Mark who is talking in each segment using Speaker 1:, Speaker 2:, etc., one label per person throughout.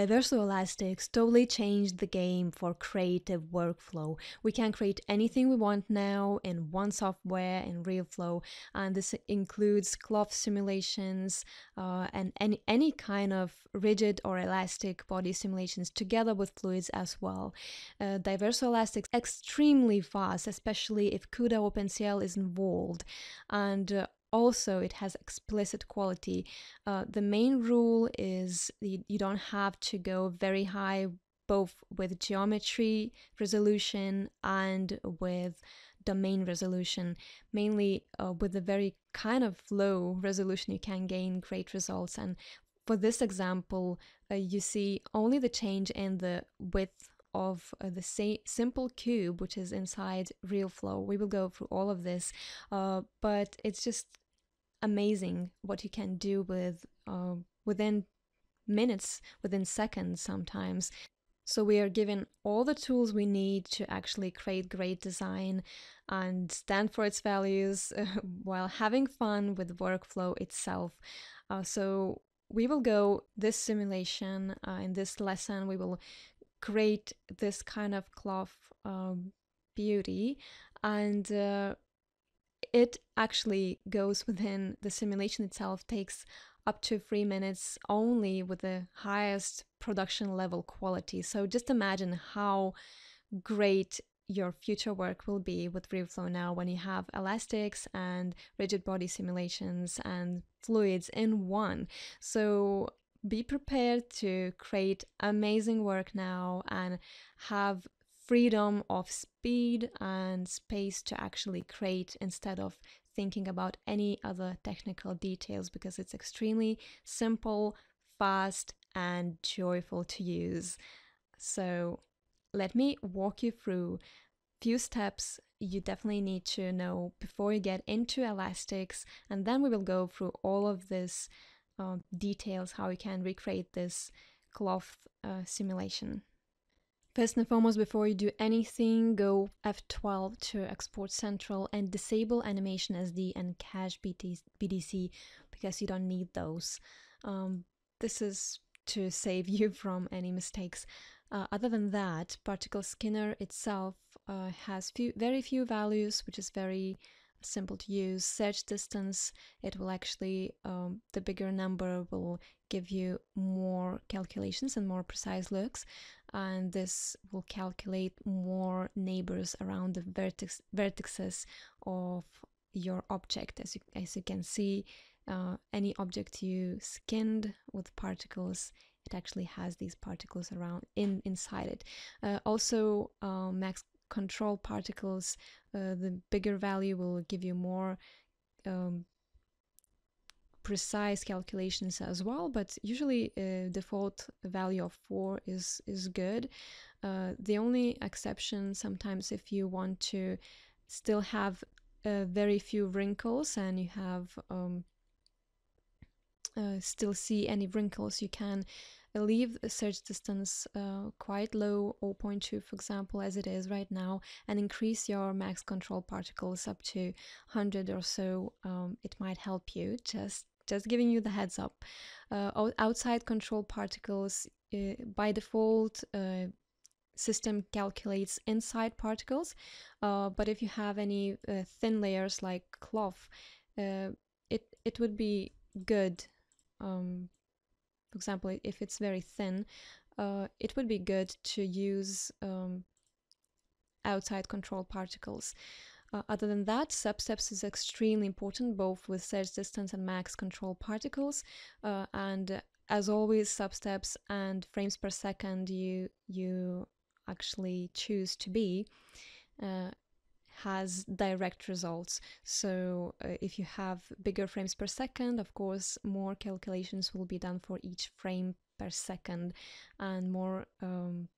Speaker 1: Dyverso Elastics totally changed the game for creative workflow. We can create anything we want now in one software in RealFlow, and this includes cloth simulations uh, and any, any kind of rigid or elastic body simulations together with fluids as well. Uh, Dyverso Elastics extremely fast, especially if CUDA OpenCL is involved, and uh, also it has explicit quality. Uh, the main rule is you, you don't have to go very high both with geometry resolution and with domain resolution. Mainly uh, with a very kind of low resolution you can gain great results. And for this example uh, you see only the change in the width of uh, the sa- simple cube which is inside RealFlow. We will go through all of this, uh, but it's just amazing what you can do with uh, within minutes, within seconds sometimes. So we are given all the tools we need to actually create great design and stand for its values uh, while having fun with workflow itself. Uh, so we will go this simulation uh, in this lesson. We will create this kind of cloth um, beauty and uh, it actually goes within the simulation itself takes up to three minutes only with the highest production level quality. So just imagine how great your future work will be with RealFlow now when you have elastics and rigid body simulations and fluids in one. So be prepared to create amazing work now and have freedom of speed and space to actually create instead of thinking about any other technical details because it's extremely simple, fast, and joyful to use. So, let me walk you through few steps you definitely need to know before you get into elastics and then we will go through all of this uh, details how you can recreate this cloth uh, simulation First and foremost, before you do anything, go F12 to export central and disable animation SD and cache BDC because you don't need those. Um, this is to save you from any mistakes. Uh, other than that, Particle Skinner itself uh, has few, very few values, which is very simple to use. Search distance, it will actually, um, the bigger number will give you more calculations and more precise looks and this will calculate more neighbors around the vertex vertices of your object. As you, as you can see uh, any object you skinned with particles it actually has these particles around in inside it. Uh, also uh, max control particles uh, the bigger value will give you more um, precise calculations as well, but usually uh, default value of 4 is, is good. Uh, the only exception sometimes if you want to still have uh, very few wrinkles and you have um, uh, still see any wrinkles, you can leave the search distance uh, quite low 0.2 for example as it is right now and increase your max control particles up to 100 or so um, it might help you just just giving you the heads up. Uh, outside control particles, uh, by default, uh, system calculates inside particles, uh, but if you have any uh, thin layers like cloth, uh, it, it would be good. Um, for example, if it's very thin, it would be good to use um, outside control particles. Uh, other than that, substeps is extremely important, both with search distance and max control particles. Uh, and as always, substeps and frames per second you you actually choose to be uh, has direct results. So uh, if you have bigger frames per second, of course, more calculations will be done for each frame per second, and more um,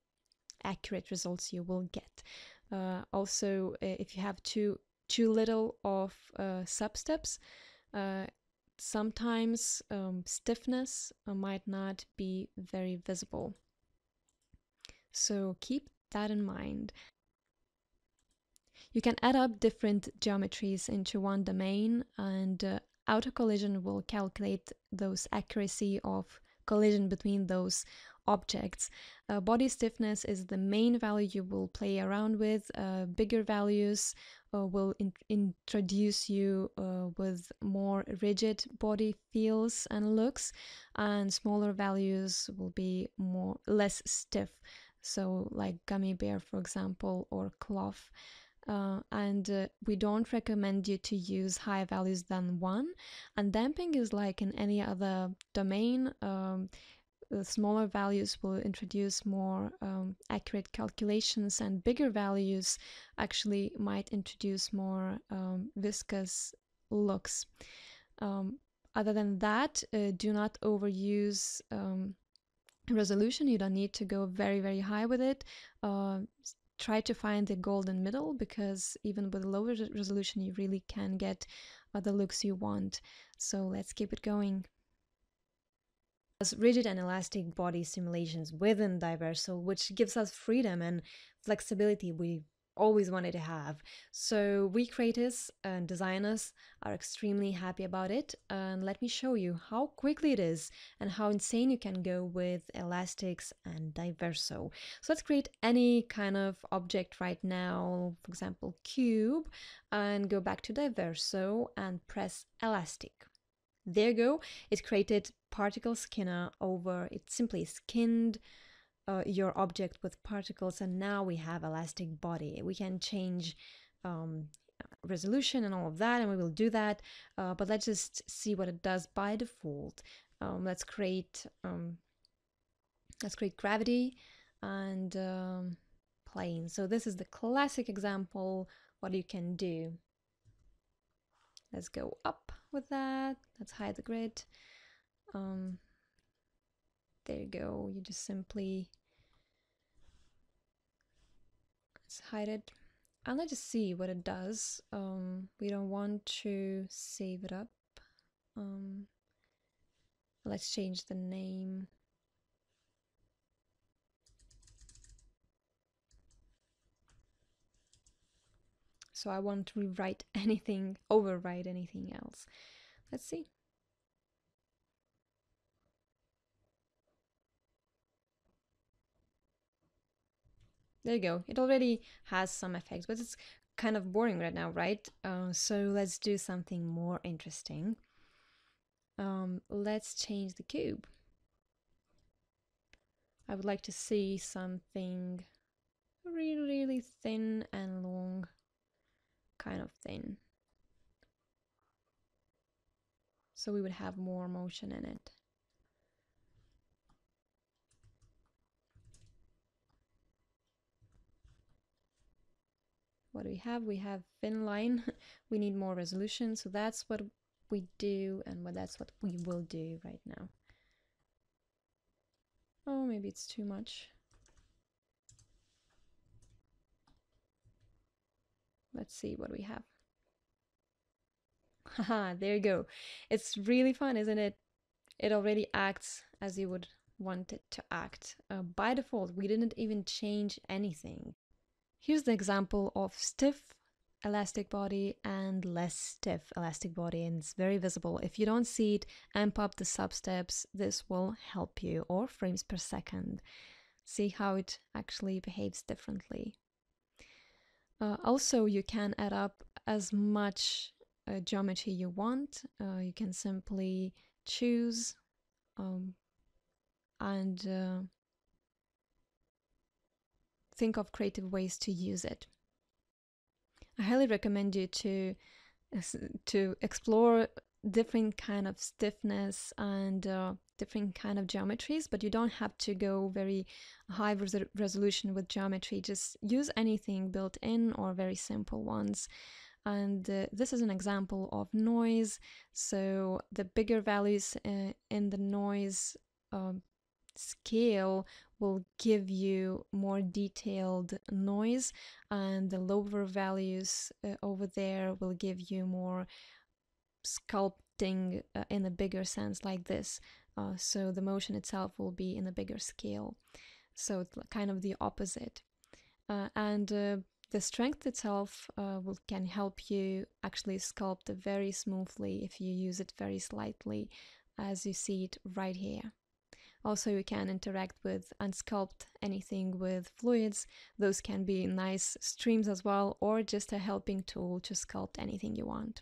Speaker 1: accurate results you will get. Uh, also, uh, if you have too too little of uh, substeps, sometimes um, stiffness might not be very visible. So keep that in mind. You can add up different geometries into one domain and uh, auto collision will calculate those accuracy of collision between those objects. Uh, body stiffness is the main value you will play around with. Uh, bigger values uh, will in introduce you uh, with more rigid body feels and looks, and smaller values will be more less stiff. So, like gummy bear, for example, or cloth. Uh, and uh, we don't recommend you to use higher values than one. And damping is like in any other domain. Um, the smaller values will introduce more um, accurate calculations, and bigger values actually might introduce more um, viscous looks. Um, other than that, uh, do not overuse um, resolution. You don't need to go very, very high with it. Uh, try to find the golden middle because even with lower resolution, you really can get uh, the looks you want. So let's keep it going. Rigid and elastic body simulations within Dyverso, which gives us freedom and flexibility we always wanted to have. So we creators and designers are extremely happy about it. And let me show you how quickly it is and how insane you can go with elastics and Dyverso. So let's create any kind of object right now, for example, cube, and go back to Dyverso and press elastic. There you go. It created particle skinner over, it simply skinned uh, your object with particles and now we have elastic body. We can change um, resolution and all of that and we will do that uh, but let's just see what it does by default. Um, let's create um, let's create gravity and um, plane. So this is the classic example what you can do let's go up with that. Let's hide the grid. Um, there you go. You just simply let's hide it. And let's just see what it does. Um, we don't want to save it up. Um, let's change the name so I won't rewrite anything overwrite anything else let's see There you go. It already has some effects, but it's kind of boring right now, right? Uh, so let's do something more interesting. Um, let's change the cube. I would like to see something really, really thin and long, kind of thin. So we would have more motion in it. what do we have? We have thin line. we need more resolution. So that's what we do and what that's what we will do right now. Oh, maybe it's too much. Let's see what we have. Haha, there you go. It's really fun, isn't it? It already acts as you would want it to act. Uh, by default, we didn't even change anything. Here's the example of stiff elastic body and less stiff elastic body and it's very visible. If you don't see it, amp up the sub steps, this will help you, or frames per second. See how it actually behaves differently. Uh, also, you can add up as much uh, geometry you want. Uh, you can simply choose um, and uh, think of creative ways to use it. I highly recommend you to to explore different kind of stiffness and uh, different kind of geometries but you don't have to go very high res resolution with geometry. Just use anything built in or very simple ones. And uh, this is an example of noise. So the bigger values uh, in the noise um, scale will give you more detailed noise and the lower values uh, over there will give you more sculpting uh, in a bigger sense like this uh, so the motion itself will be in a bigger scale so it's kind of the opposite uh, and uh, the strength itself uh, will, can help you actually sculpt very smoothly if you use it very slightly as you see it right here Also, you can interact with and sculpt anything with fluids. Those can be nice streams as well, or just a helping tool to sculpt anything you want.